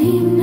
Amen.